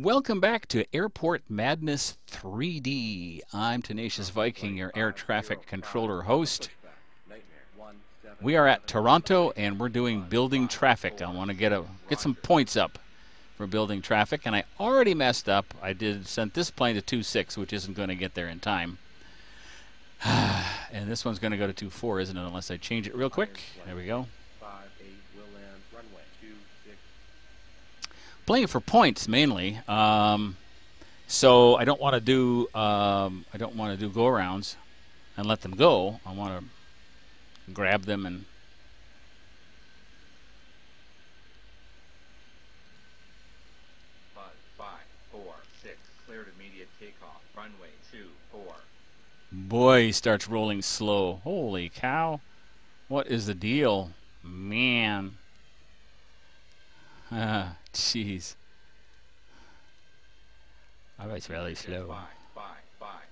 Welcome back to Airport Madness 3D. I'm Tenacious Viking, your air traffic controller host. We are at Toronto and we're doing building traffic. I want to get a get some points up for building traffic and I already messed up. I did sent this plane to 2.6 which isn't going to get there in time. and this one's going to go to 2.4 isn't it unless I change it real quick. There we go. Playing for points mainly. Um, so I don't want to do um, I don't want to do go arounds and let them go. I want to grab them and Five, five, four, six, cleared immediate takeoff. Runway two, four. boy he starts rolling slow. Holy cow! What is the deal, man? Ah, jeez. I was really slow. Five, five, five.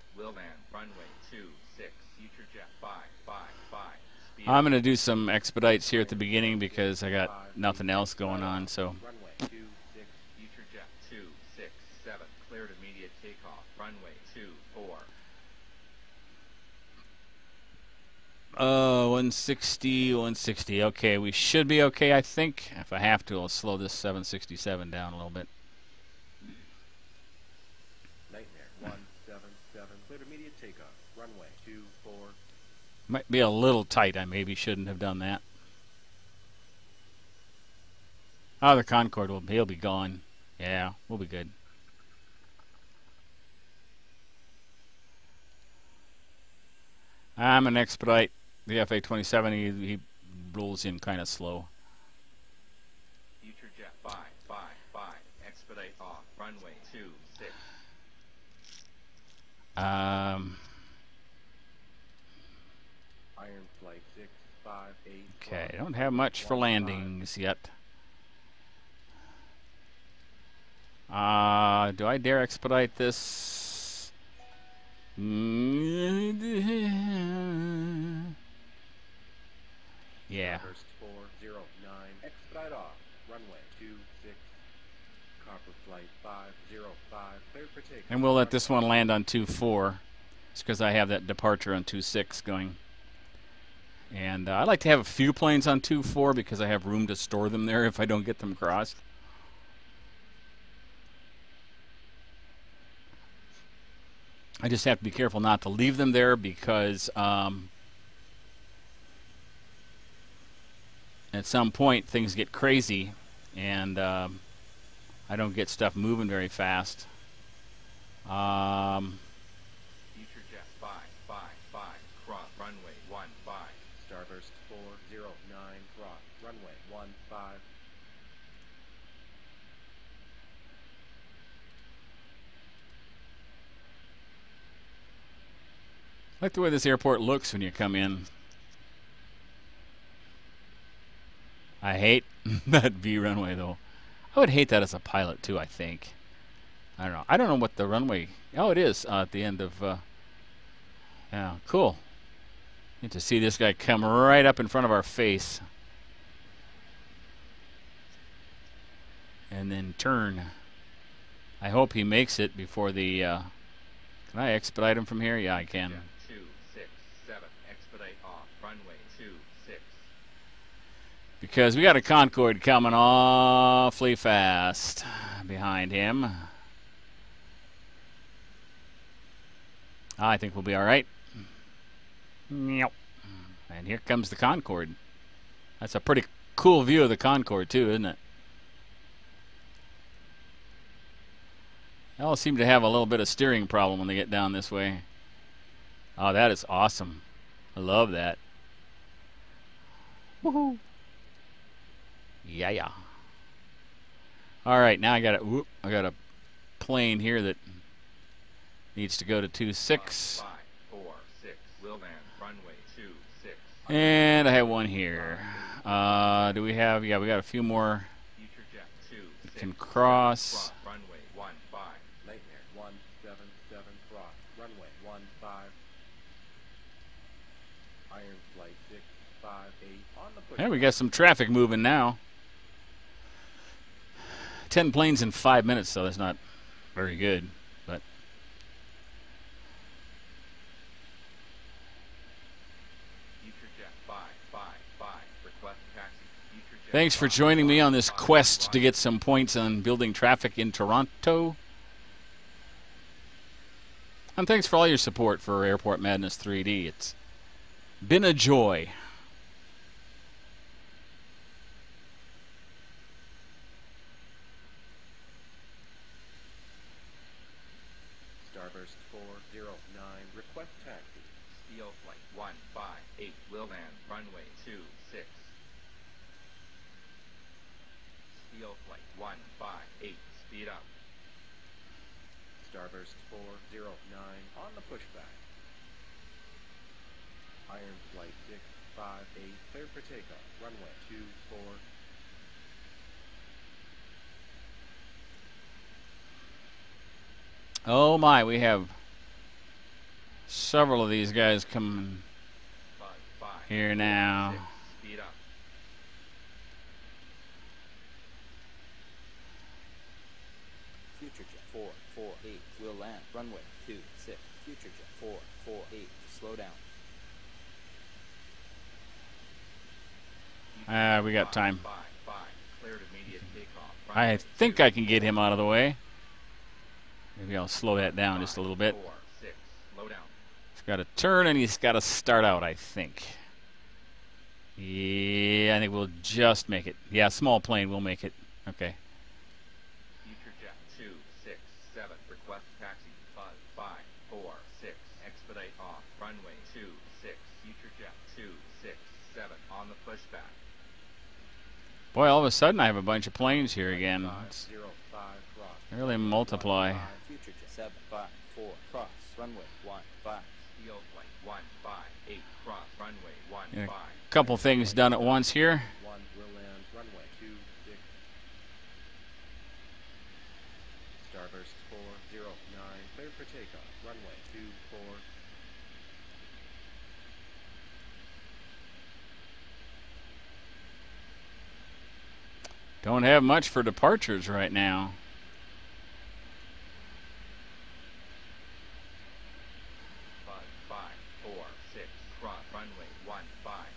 Runway two, six. Future jet five, five, five. Speed I'm going to do some expedites here at the beginning because I got nothing else going on. So Runway two, six. Future jet two, six, seven. Cleared immediate takeoff. Runway two, four. Uh, 160, 160. Okay, we should be okay, I think. If I have to, I'll slow this 767 down a little bit. Nightmare one seven seven. Cleared immediate takeoff. Runway two four. Might be a little tight. I maybe shouldn't have done that. Oh, the Concorde will he'll be gone. Yeah, we'll be good. I'm an expedite. The FA-27, he, he rolls in kind of slow. Future jet five, five, five. Expedite off. Runway two, six. Um, Iron flight six five eight. okay, I don't have much for landings yet. Uh, do I dare expedite this? Yeah. First four zero nine. Expedite off. Runway two six. Copper flight five zero five. Cleared for takeoff. And we'll let this one land on 2-4. It's because I have that departure on 2-6 going. And uh, I like to have a few planes on 2-4 because I have room to store them there if I don't get them crossed. I just have to be careful not to leave them there because um, at some point things get crazy and um, I don't get stuff moving very fast. Um, Future jet five, five, five. Cross. Runway one, five. Starburst four zero nine. Cross. Runway one five. I like the way this airport looks when you come in. I hate that V runway though. I would hate that as a pilot too. I think. I don't know. I don't know what the runway. Oh, it is uh, at the end of. Uh, yeah, cool. Get to see this guy come right up in front of our face, and then turn. I hope he makes it before the. Uh, can I expedite him from here? Yeah, I can. Jet two, six, seven. Expedite off. Runway two, six. Because we got a Concorde coming awfully fast behind him. I think we'll be all right. Meow. And here comes the Concorde. That's a pretty cool view of the Concorde, too, isn't it? They all seem to have a little bit of steering problem when they get down this way. Oh, that is awesome. I love that. Woohoo! Yeah, yeah. All right, now I got a got a plane here that needs to go to two six, Five, four, six. Will land. Runway two, six. and I have one here. Uh, do we have? Yeah, we got a few more. Two. Can cross. Runway one, five. Nightmare one seven seven. Cross. Runway one five. Iron flight six five eight. On the. Hey, we got some traffic moving now. 10 planes in five minutes, so that's not very good. But Future jet 555. Request taxi. Future jet thanks for joining me on this quest to get some points on building traffic in Toronto. And thanks for all your support for Airport Madness 3D. It's been a joy. 6409 on the pushback. Iron flight 658, clear for takeoff, runway 24. Oh my, we have several of these guys coming here now. Slow down. Ah, we got time. Five, five, cleared immediate takeoff. I think I can get him out of the way. Maybe I'll slow that down just a little bit. Four, six, slow down. He's got to turn and he's got to start out, I think. Yeah, I think we'll just make it. Yeah, small plane, we'll make it. Okay. Future jet two, six, seven, request taxi. Five, five, four, six, expedite off. Runway two, six, future jet two, six, seven, on the pushback. Boy, all of a sudden I have a bunch of planes here again. It's 505 cross. they really multiply. Future Jet 754 cross runway 15. Steel flight one, five, eight, cross runway one, Yeah. five. Couple things done at once here. 1 will land runway 26. Starburst 409, clear for takeoff. Runway 24. Don't have much for departures right now. Five, five, four, six, cross runway one, five.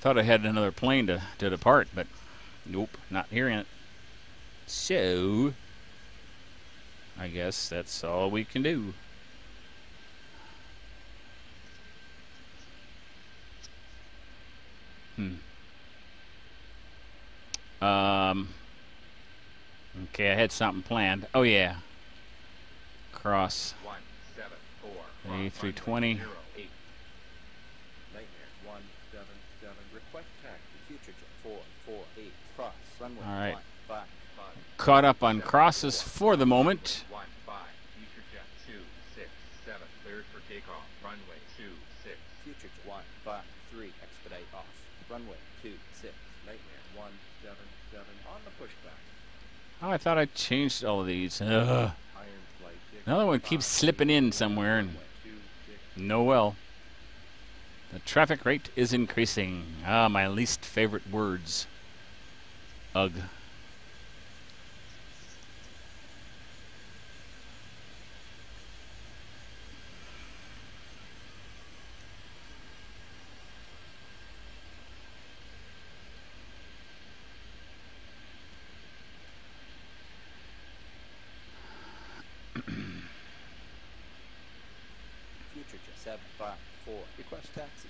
Thought I had another plane to, to depart, but nope, not hearing it. So, I guess that's all we can do. Um. Okay, I had something planned. Oh yeah. Cross. One, seven, four. A cross through runway 20. Zero, eight. Nightmare 177, request taxi. Future Jet 448 cross runway All right. 15. Five, Caught up on crosses for the moment. One, five, future jet two, six, seven, cleared for takeoff. Runway two, six. Future Jet 153 expedite off runway 26. Nightmare 177, on the pushback. Oh, I thought I changed all of these. Ugh. Iron Flight 6. Another one keeps slipping in somewhere and no well. The traffic rate is increasing. Ah, my least favorite words. Ugh. Future Jet 754 request taxi.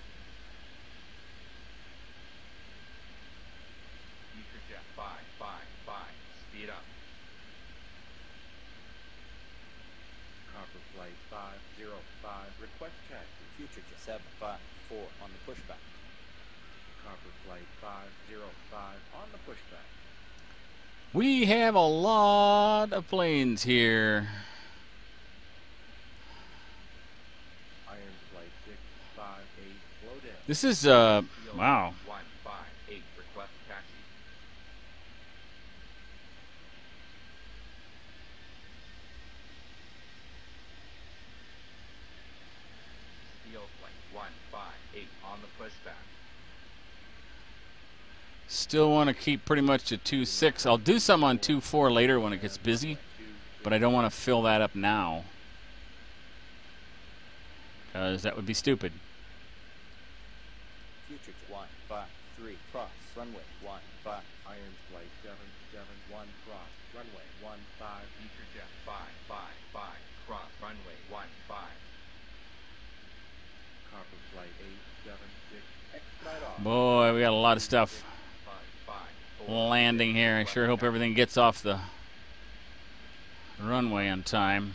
Future jet five, five, five. Speed up. Copper Flight 505, request taxi. Future Jet 754 on the pushback. Copper Flight 505, on the pushback. We have a lot of planes here. Iron Flight 658, slow down. This is, uh, wow. on the pushback. Still want to keep pretty much a 2-6. I'll do some on 2-4 later when it gets busy, but I don't want to fill that up now because that would be stupid. Future cross, runway 1, 5. Boy, we got a lot of stuff landing here. I sure hope everything gets off the runway on time.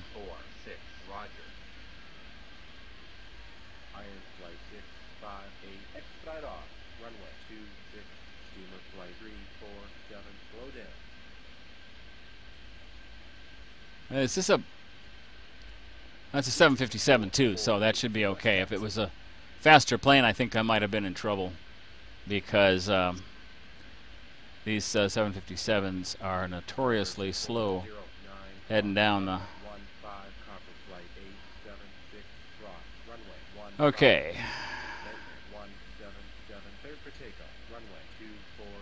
Is this a? That's a 757 too, so that should be okay. If it was a faster plane, I think I might have been in trouble because um, these uh, 757s are notoriously slow heading down the. Okay,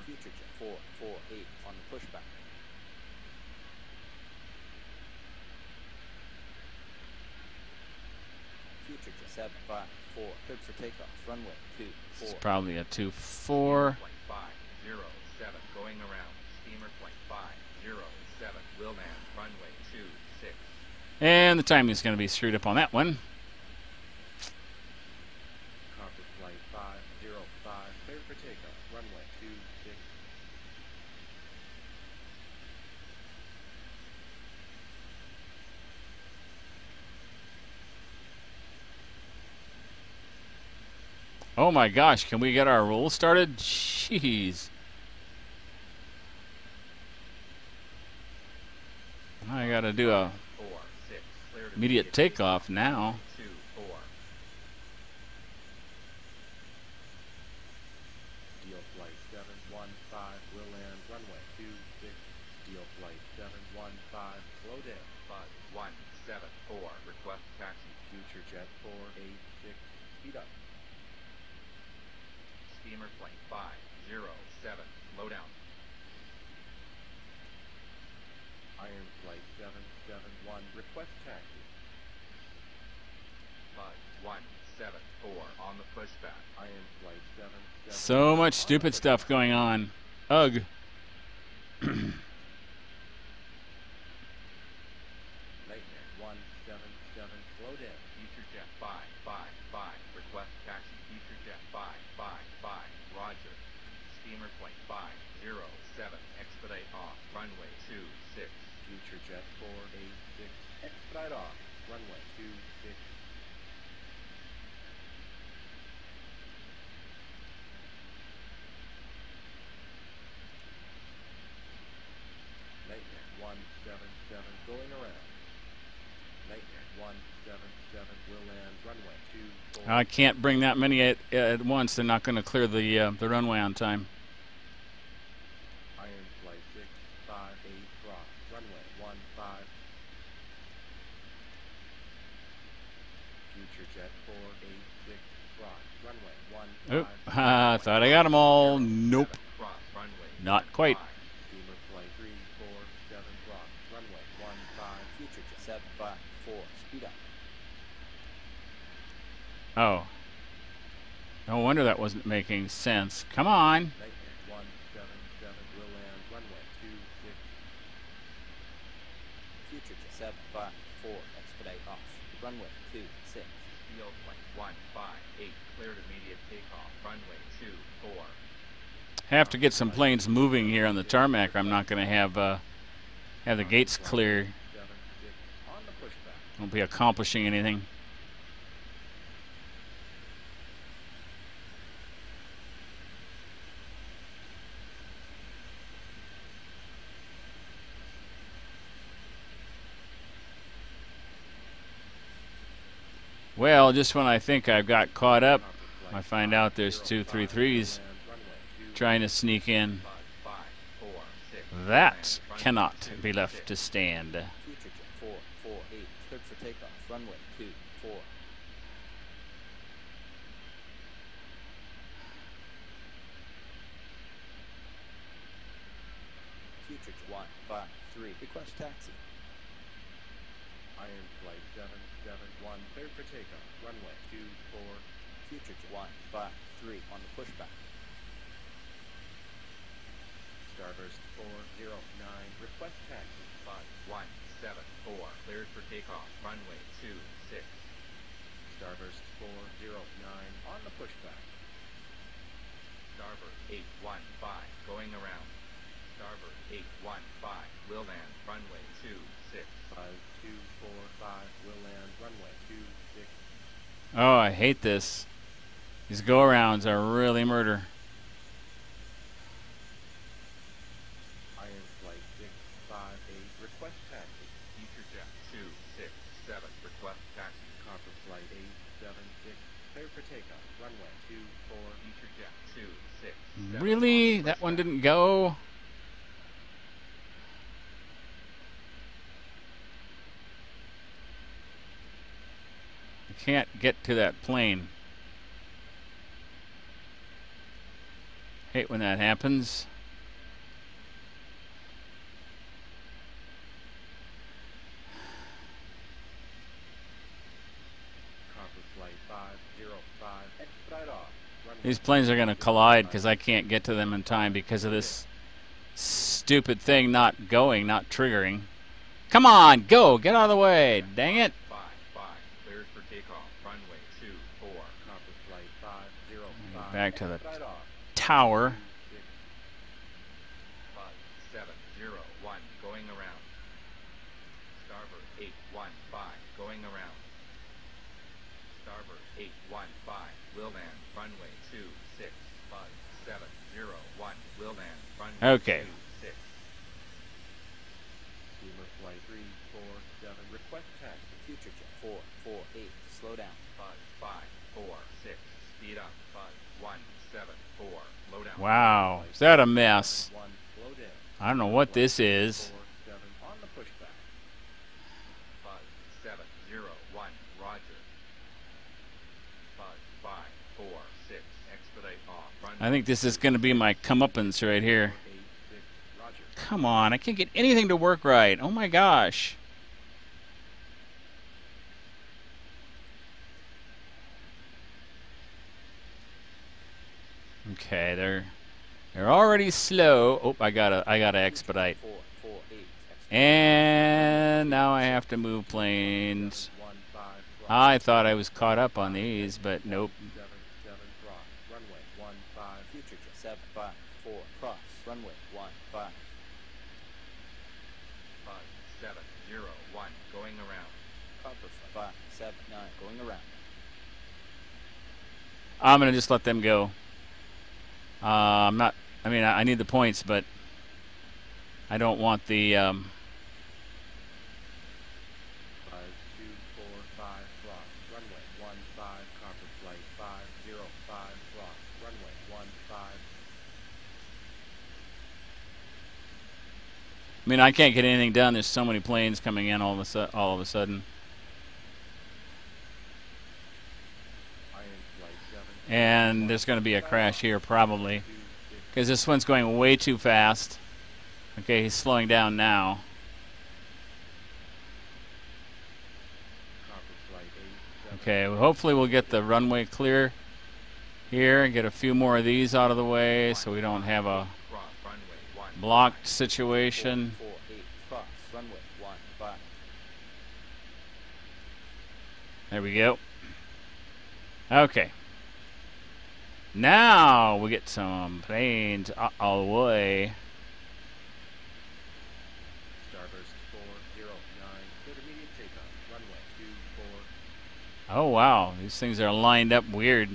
future jet, four, four, eight, on the pushback. Future jet, seven, five, four, cleared for takeoff, runway, two, it's probably a two four. Point five zero seven. Going around. Steamer point five zero seven. Will land. Runway two six. And the timing is going to be screwed up on that one. copper flight five zero five cleared for takeoff runway two six Oh my gosh, can we get our roll started? Jeez. I got to do a Four six. Clear to immediate takeoff now. So much stupid stuff going on. Ugh. Nightmare one seven seven slow down Future jet five five five. Request taxi. Future jet five five five. Roger. Steamer plane five zero seven. Expedite off. Runway two six. future jet four eight six expedite off runway two six Nightmare one seven seven going around. Nightmare one seven seven will land runway two four. I can't bring that many at, at once. They're not going to clear the uh, the runway on time. Iron flight six five eight cross runway one five. Future jet four eight six cross runway one Oop. five. I thought I got them all. Nope. Cross runway. Not quite. five. Steamer flight three four seven cross runway one five. Future jet, seven, five, four, speed up. Oh. No wonder that wasn't making sense. Come on. Will land two six. Future expedite off, runway, two, six. Eight. Cleared immediate takeoff. Runway two four. Have to get some planes moving here on the tarmac. I'm not going to have uh, have the gates clear. Won't be accomplishing anything. Well, just when I think I've got caught up, I find out there's two three threes trying to sneak in. That cannot be left to stand. Iron Flight 771, cleared for takeoff. Runway two four. Future Jet 1, 5, 3. On the pushback. Starburst 409, request taxi. Five, one, seven, four, cleared for takeoff. Runway two, six. Starburst 409, on the pushback. Starboard eight, one, five, going around. Starboard eight, one, five, will land. Runway two, six. 5245, will land. Runway 26. Oh, I hate this. These go arounds are really murder. Iron Flight 658, request taxi. Future jet two, six, seven, request taxi. Copper Flight 876, cleared for takeoff. Runway two four. Future jet two, six, seven, Really? on the That one didn't go? Can't get to that plane. Hate when that happens. Copper Flight 505, expedite off. Runway These planes are going to collide because I can't get to them in time because of this stupid thing not going, not triggering. Come on, go! Get out of the way! Dang it! One, will land. Runway Okay. Steamer Flight 347, request taxi. Future Jet 4, 4, 8. Slow down. Five, five, four, six, speed up. Five, one, seven, four, low down. Wow, is that a mess? 1, slow down. I don't know what this is. 47, on the pushback. Five, seven, zero, one, roger. Five, five, four, six, expedite off. Runway I think this is going to be my comeuppance right here. 86, roger. Come on, I can't get anything to work right. Oh my gosh. Okay, they're they're already slow. Oh, I gotta I gotta expedite. 4, 4, 8. Expedite. And now I have to move planes. 1, 5, cross. I thought I was caught up on these, but nope. 7, 7, cross. Runway 1, 5. 7-4 Cross. Runway 1, 5. Five, seven, zero, one, going around. Copper Flight 5, 7, 9. Going around. I'm gonna just let them go. Uh, I'm not. I mean, I, I need the points, but I don't want the. Um, 5, 2, 4, 5. Runway 1, 5, copper flight 5, 0, 5, cross. Runway 1, 5. I mean, I can't get anything done. There's so many planes coming in all of a all of a sudden, Iron flight 7, and there's going to be a crash here probably because this one's going way too fast. Okay, he's slowing down now. copper flight 8, 7. Okay, well, hopefully we'll get the runway clear here and get a few more of these out of the way so we don't have a blocked situation. 4, 8. Cross. Runway 1, 5. There we go. Okay. Now we get some planes all the way. Starburst 409, clear immediate takeoff. Runway 24. Oh wow, these things are lined up weird.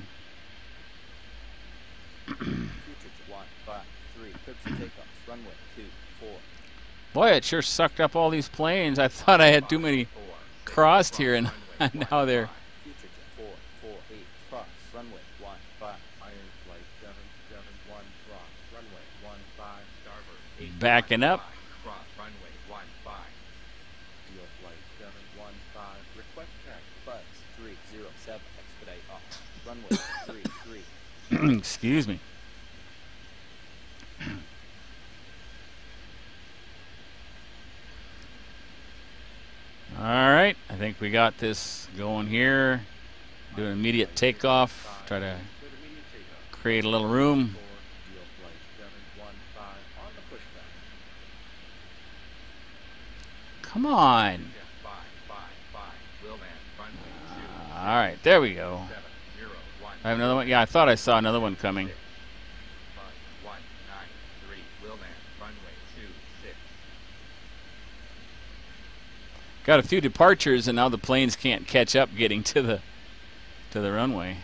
Future Jet 1, 5, 3. Cleared for takeoff. Runway 2, 4. Boy, it sure sucked up all these planes. I thought I had too many crossed here, and now they're runway one five, iron flight seven seven one cross, runway one five, starboard eight. Backing up. Cross runway one five. Field flight seven one five. Request tax bus three zero seven. Expedite off. Runway three three. Excuse me. All right, I think we got this going here. Do an immediate takeoff. Try to create a little room. Come on. Two, All right, there we go. I have another one. Yeah, I thought I saw another one coming. Got a few departures, and now the planes can't catch up getting to the to the runway.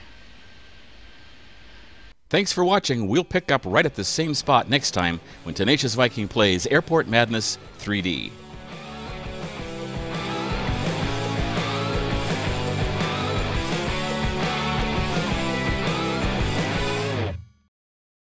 Thanks for watching. We'll pick up right at the same spot next time when Tenacious Viking plays Airport Madness 3D.